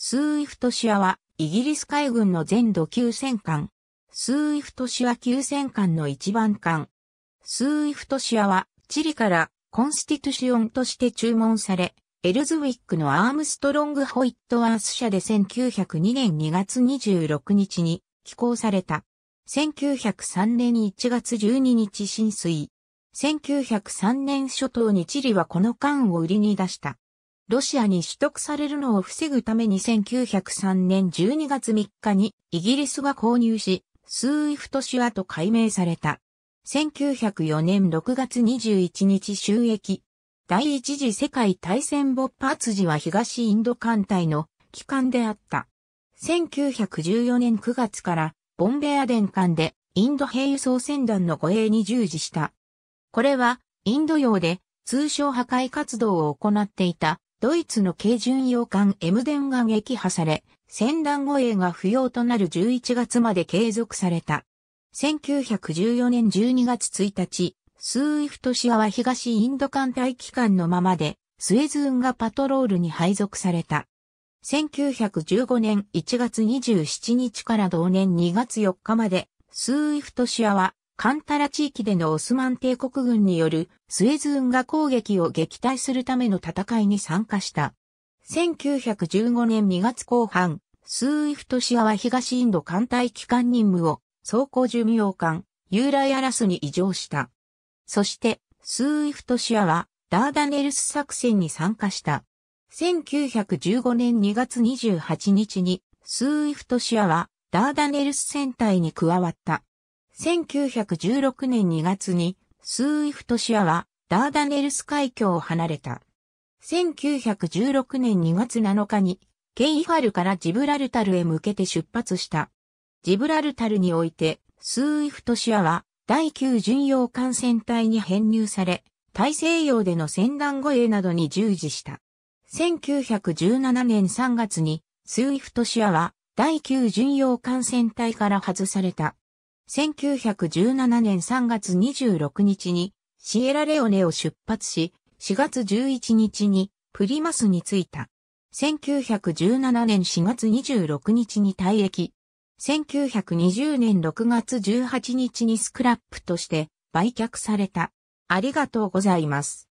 スウィフトシュアはイギリス海軍の前弩級戦艦。スウィフトシュア級戦艦の一番艦。スウィフトシュアはチリからコンスティトシオンとして注文され、エルズウィックのアームストロング・ホイットワース社で1902年2月26日に起工された。1903年1月12日進水。1903年初頭にチリはこの艦を売りに出した。ロシアに取得されるのを防ぐために1903年12月3日にイギリスが購入し、スーイフトシュアと改名された。1904年6月21日収益。第一次世界大戦勃発時は東インド艦隊の機関であった。1914年9月からボンベアデン艦でインド兵輸送船団の護衛に従事した。これはインド洋で通商破壊活動を行っていたドイツの軽巡洋艦エムデンが撃破され、船団護衛が不要となる11月まで継続された。1914年12月1日、スーイフトシアは東インド艦隊機関のままで、スエズ運河パトロールに配属された。1915年1月27日から同年2月4日まで、スーイフトシアは、カンタラ地域でのオスマン帝国軍によるスエズ運河攻撃を撃退するための戦いに参加した。1915年2月後半、スウィフトシュアは東インド艦隊旗艦任務を装甲巡洋艦、ユーライアラスに委譲した。そして、スウィフトシュアは、ダーダネルス作戦に参加した。1915年2月28日に、スウィフトシュアは、ダーダネルス戦隊に加わった。1916年2月に、スウィフトシュアは、ダーダネルス海峡を離れた。1916年2月7日に、ケイファルからジブラルタルへ向けて出発した。ジブラルタルにおいて、スウィフトシュアは、第9巡洋艦戦隊に編入され、大西洋での船団護衛などに従事した。1917年3月に、スウィフトシュアは、第9巡洋艦戦隊から外された。1917年3月26日に、シエラレオネを出発し、4月11日に、プリマスに着いた。1917年4月26日に退役。1920年6月18日にスクラップとして売却された。ありがとうございます。